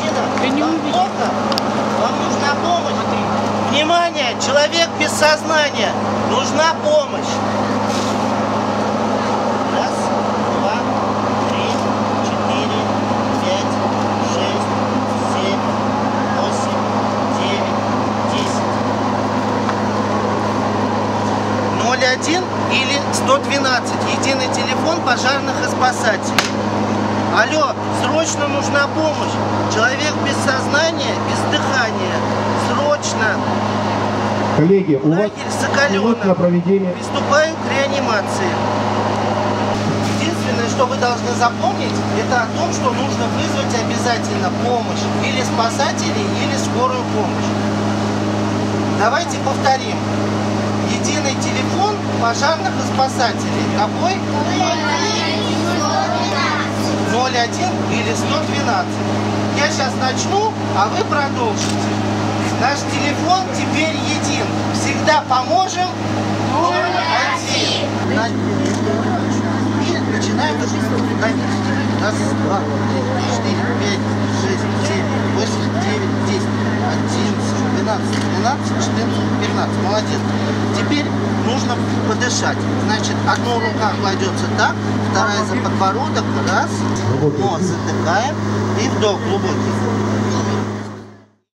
Мужчина, вам плохо? Вам нужна помощь? Внимание, человек без сознания. Нужна помощь. Раз, два, три, четыре, пять, шесть, семь, восемь, девять, десять. 01 или 112. Единый телефон пожарных и спасателей. Алло, срочно нужна помощь. Человек без сознания, без дыхания. Срочно. Коллеги, у вас Лагерь минут на Соколена. проведение Приступаю к реанимации. Единственное, что вы должны запомнить, это о том, что нужно вызвать обязательно помощь. Или спасателей, или скорую помощь. Давайте повторим. Единый телефон пожарных и спасателей. Какой? 01 или 112. Я сейчас начну, а вы продолжите. Наш телефон теперь един. Всегда поможем. 01. И начинаем. Раз, два, три, четыре, пять, шесть, семь, восемь, девять, десять, одиннадцать, двенадцать, двенадцать, четырнадцать, пятнадцать. Молодец. Теперь нужно подышать. Значит, одна рука кладется так, вторая за подбородок. Раз. Нос затыкаем. И вдох глубокий.